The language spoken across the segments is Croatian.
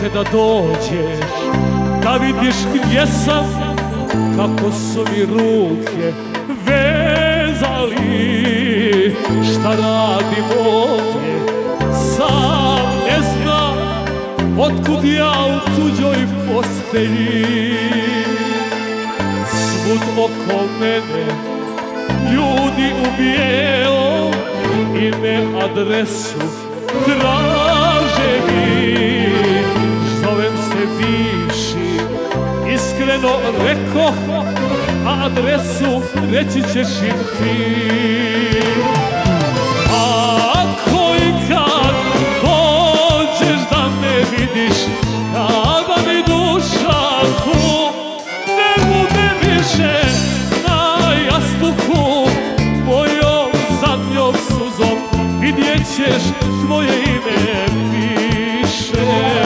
te da dođeš. Da vidiš gdje sam Kako su mi ruke vezali. Šta radim ovdje Sam ne znam Otkud ja u tuđoj postelji. Svud oko mene Ljudi u bijelom Ime, adresu Traže mi Iskreno reko A adresu reći ćeš im ti. Ako i kad dođeš da me vidiš Kada mi duša tu Ne bude više na jastuku Mojom zadnjom suzom Vidjet ćeš tvoje ime piše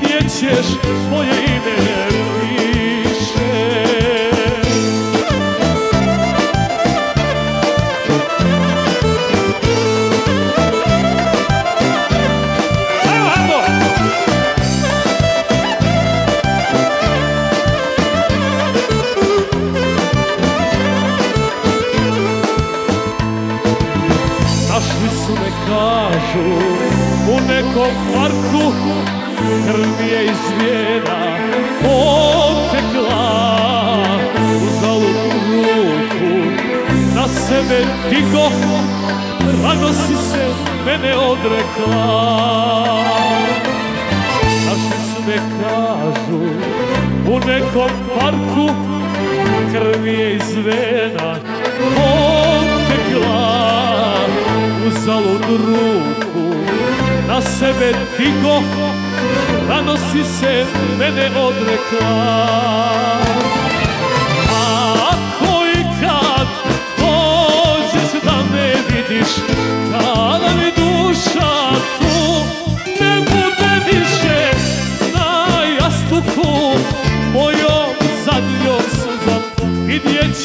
Vidjet ćeš tvoje ime evo! Našli su me kažu u nekom parku Krv je iz vijena potekla Uzalud ruku. Na sebe digo Rano si se mene odrekla. Našli su me kažu u nekom parku Krv je iz vena potekla Uzalud ruku. Na sebe digo Rano si se mene odrekla. A ako i kad dođeš da me vidiš Kada mi duša tu ne bude više Na jastuku mojom zadnjom suzom Vidjet